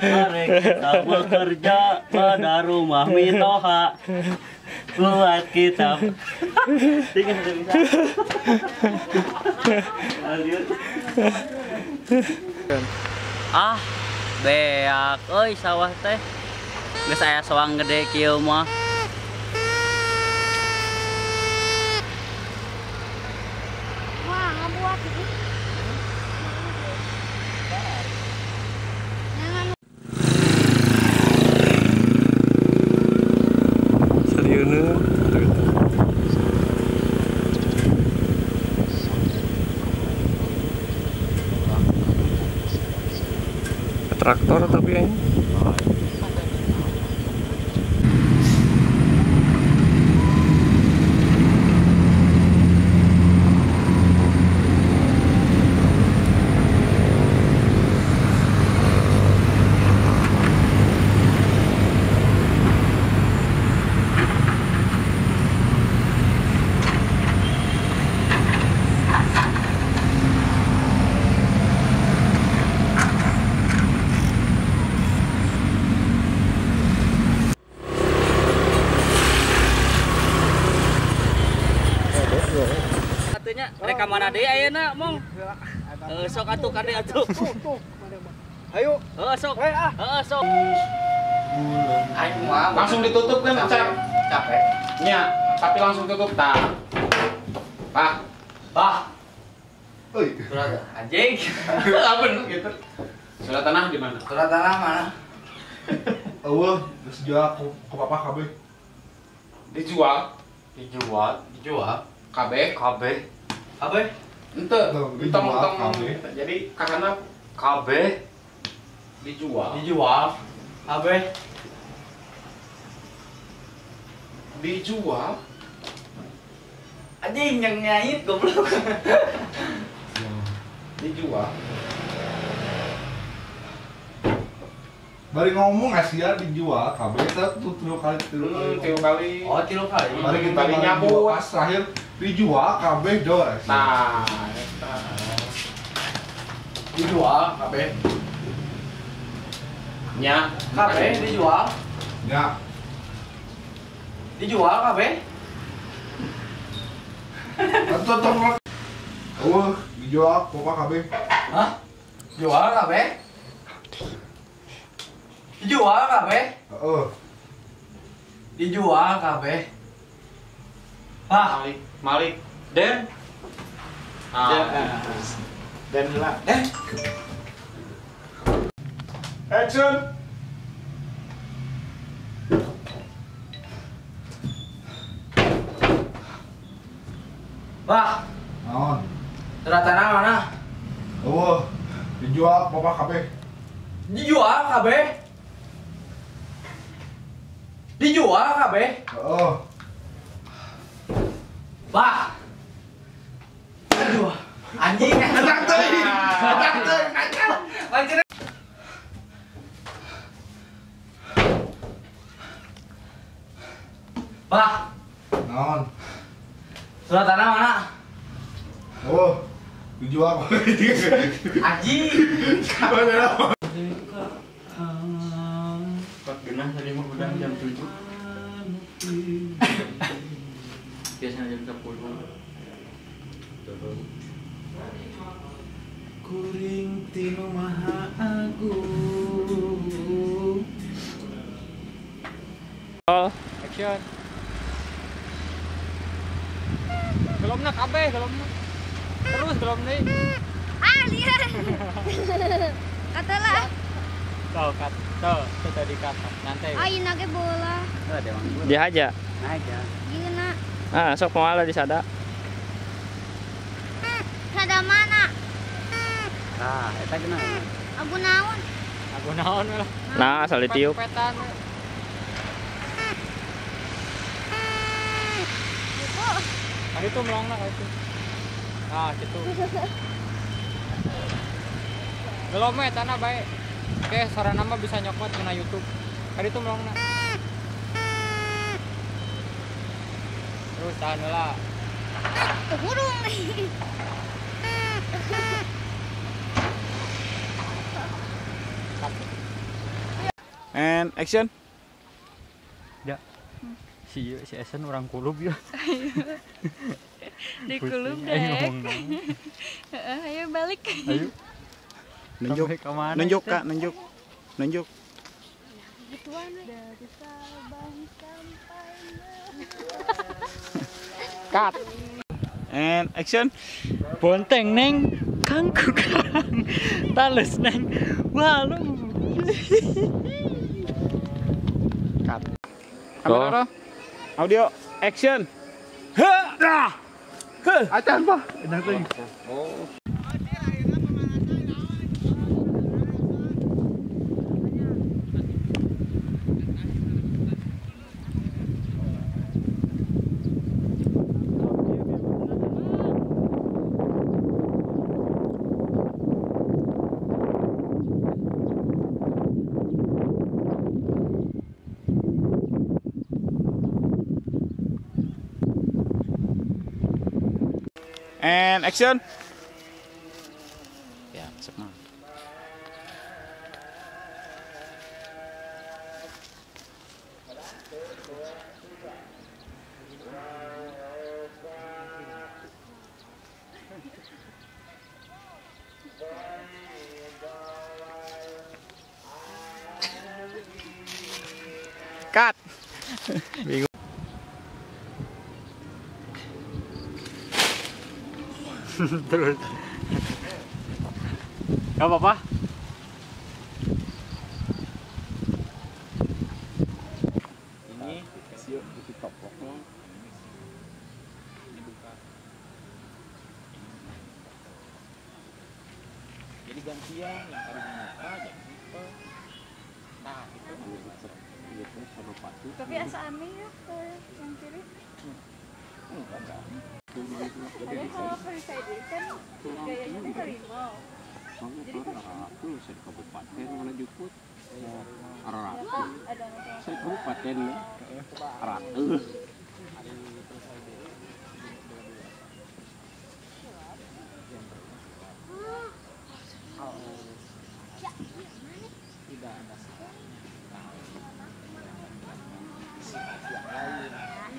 Kita bekerja pada rumah Mitoha buat kita. Bisa. Ah, beak euy sawah teh. Geus aya soang gede kieu mah. Traktor tapi kayaknya Atunya rekaman ade ayeuna mong. Eh sok atuh kade atuh. Ayo. Heeh sok. Eh, ah. Heeh sok. langsung ditutup kan cap capek nya tapi langsung tutup tak pak Bah, Euy. surat anjing. apa gitu surat tanah di mana Surat tanah mana? Eueuh, geus jual ku ku papa kabeh. dijual Dijual, dijual. KB KB. ente entong KB. jadi karena KB dijual dijual. KB dijual anjing yang nyait goblok. dijual Bari ngomong Asia dijual kabeh eta tuh tilu kali tilu kali. hmm, tiga kali Oh, tilu kali. Mari kita Bari bari nyabut. Pas terakhir dijual kabeh dor nah eta. Dijual KB. nya KB dijual. Ya, Dijual KB. atuh atuh. Eueuh, dijual papa kabeh. Hah? Jual KB? Dijual KB? Heeh. Dijual KB. Hah? Malik Malik Den ah Den lah Eh, Action. Wah, Naon? surat tanah mana? Eueuh, dijual papa kabeh. Dijual KB? Dijual KB? Heeh. Wah. Aduh. Anjing. Enak teuing. Enak teuing. Anjir. Wah, Naon? surat tanah mana? Oh, dijual. Anjing. Mana? Udah jam 7. Biasanya jam 10. kuring tinu maha agung Action. Gelomna kabeh, gelomna. Terus gelom deui. Ah, lihat. Katalah. Tuh, kat. Tuh, tuh tadi kata. Nanti. Ayo nage bola. dia aja Aja. Gila. ah sok di sada Sada mana? Ah, eta. Abu naon? Aku naon we lah. nah asal ditiup Petan. Tadi tuh kayak itu. Ah, gitu. We tanah bae. Oke, sarana mah bisa nyokot kena YouTube. Tadi tuh melongna. Terus tahan lah. Burung nih. And action. Si si Esen orang kulub ya. Di kulub. Heeh, Ayo balik. Ayo. Nunjuk. Sampai ke mana Nunjuk itu? kak, nunjuk. Nunjuk. Dari Sabang sampai Cut. And action. Bonteng neng kangku kang. Tales neng. Walu. Cut. Kamera. Audio. Action. Ha! Dah. Acan pak. And action. Ya, semua. Cut. Terus. Gak apa-apa. Ini siap di topoknya. Dibuka. Jadi gantian yang tadi dibuka jadi buka. Nah, itu. Tapi asa aneh ya ke yang kiri. Enggak kalau kan. Jadi aku saya kabupaten mana juput. Araratu. Saya kabupaten Araratu.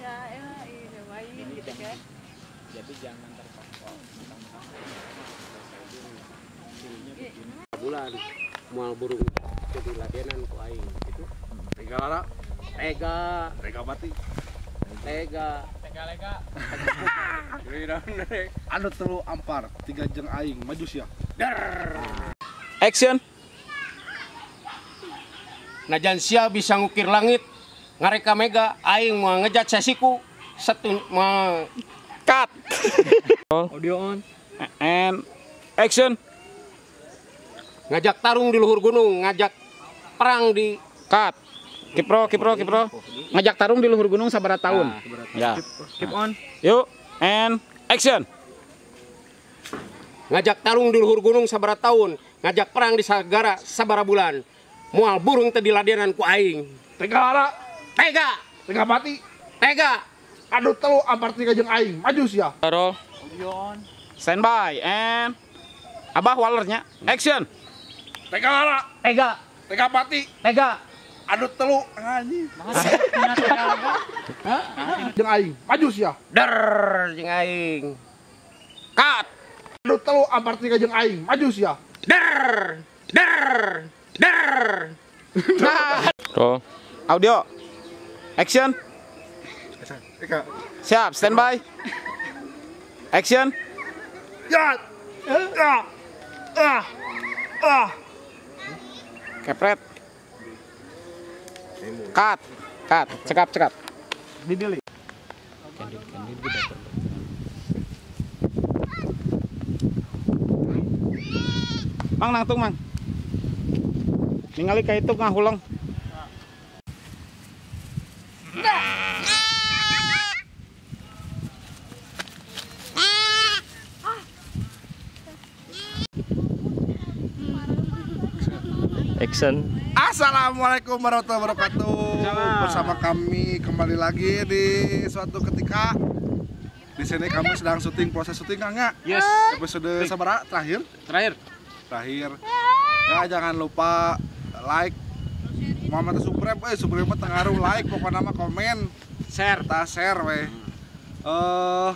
ya ya ini main gitu kan. Jadi jangan terpaksa. Bulan mual burung jadi ladenan ku aing gitu Tega lara. tega Tega mati. tega Anu telu ampar. Tiga jeng aing. Maju sia. Action. najan sia bisa ngukir langit ngareka mega aing mau ngejat sesiku satu mau Cut. Audio on. And action. ngajak tarung di luhur gunung ngajak perang di Cut. Kipro, Kipro, Kipro. Ngajak tarung di luhur gunung sabara tahun. Ya. Keep on. Yuk. And action. ngajak tarung di luhur gunung sabara tahun ngajak perang di sagara sabara bulan mual burung teh di ladenan ku aing Tega lara. tega Tega mati. tega Anu telu ampar tiga jeng aing. Maju sia. Roll. Stand by and Abah wallernya. Action. Tega lara. tega Tega mati. tega Anu telu anjing. Jeng aing. Maju sia. der jeung aing Cut. Anu telu ampar tiga jeng aing. Maju sia. der der der Roll. Audio. Action. Siap, stand by. Action. Ya. Ah. Ah. Ah. Kepret. Cut. Cut. Cekap, cekap. Mang nangtung mang. Ningali ka itu ngahuleng. Assalamualaikum warahmatullahi wabarakatuh. Bersama kami kembali lagi di suatu ketika di sini kami sedang syuting proses syuting Kang ya. Yes. Episode sabara terakhir. Terakhir. Terakhir. Ya jangan lupa like, Muhammad subscribe eh subscribe mah tengaruh like pokoknya nama komen share ta share weh eh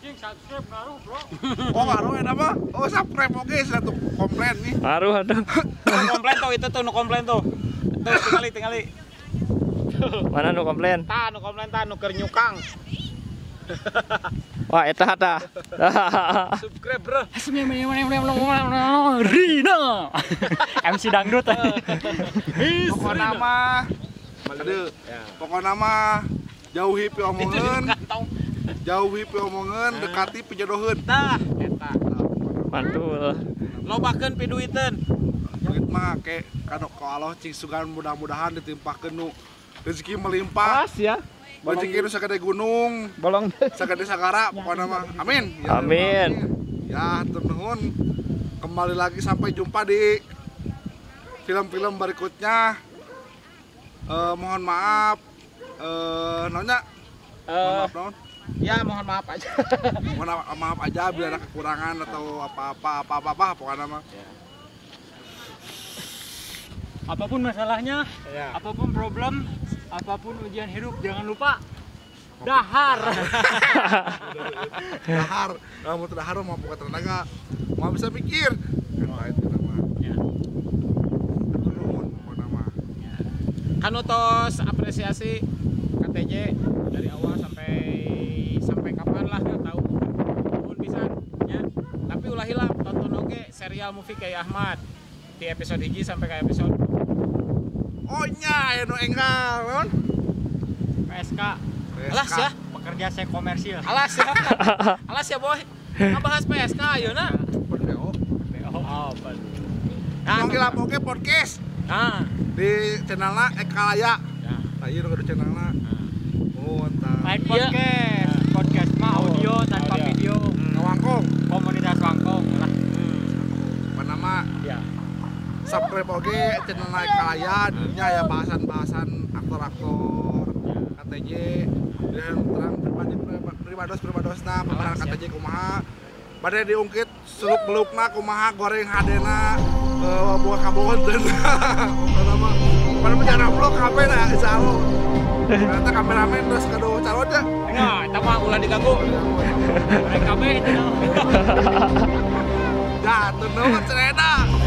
Cing, subscribe ngaruh, bro. oh ngaruh ya nama oh subscribe oke sudah tuh komplain nih Ngaruh ada. Komplain tuh itu tuh nu komplain tuh. Tuh tinggali tinggali. Mana nu komplain? Tah nu komplain tah nu keur nyukang. Wah, eta hata. Subscribe bro. Rina. MC dangdut. pokoknya nama aduh pokoknya nama jauhi pi omongan jauhi pi omongan dekati pijodohan Tah eta. Mantul. Lobakeun piduiteun. duit mah kayak kado ke Allah cing sugan mudah-mudahan ditimpakeun nu rezeki melimpah. Ya. rezeki nu sagede gunung. Bolong. sagede sagara pokoknya mah. amin. Ya, Amin. ya hatur nuhun. Kembali lagi sampai jumpa di film-film berikutnya. Eh, mohon maaf. Eh nonya mohon Eh, maaf non ya mohon maaf aja. mohon maaf, maaf aja bila ada kekurangan atau apa-apa apa-apa pokoknya mah Apa pun masalahnya, Ya. apa pun problem, apa pun ujian hidup, jangan lupa dahar. dahar kamu tuh dahar mau buka tenaga mau bisa pikir kan itu nama Ya. Mah Kan apresiasi KTJ dari awal sampai sampai kapan lah nggak tahu. Pun bisa ya. Tapi ulah hilang tonton oke serial movie kayak Ahmad. Di episode hiji sampai ke episode oh nya ya nu enggal non PSK, alas ya. Pekerja saya komersil. alas ya. Alas ya boy. Ngebahas PSK ayo nah BO Oh, nah, apa oke podcast. Nah. Di channelnya Eka Laya ya. nah iya udah channelnya oh entah Lain Iya. podcast, podcast mah audio tanpa audio. video, Kawangkong komunitas wangkong lah. apa nama ya subscribe oke. Channelnya Eka Laya nya ya bahasan-bahasan aktor-aktor KTJ dan terang pribadi pribados pribados nah pemeran KTJ kumaha? Badai diungkit seluk belukna kumaha? Goreng hadena eh buah kabonten. Nama pada menjana vlog HP na insya Allah ternyata kameramen terus kado calon aja nah kita mah ulah diganggu. Mereka dah. jatuh cereda dadah